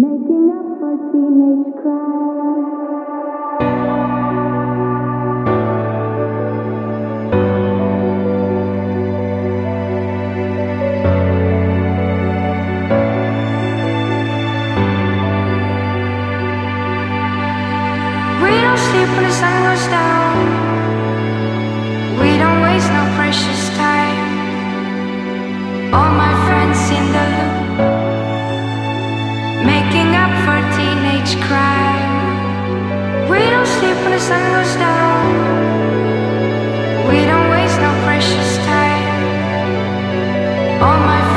Making up for teenage cry. We don't sleep when the sun goes down. We don't waste no All my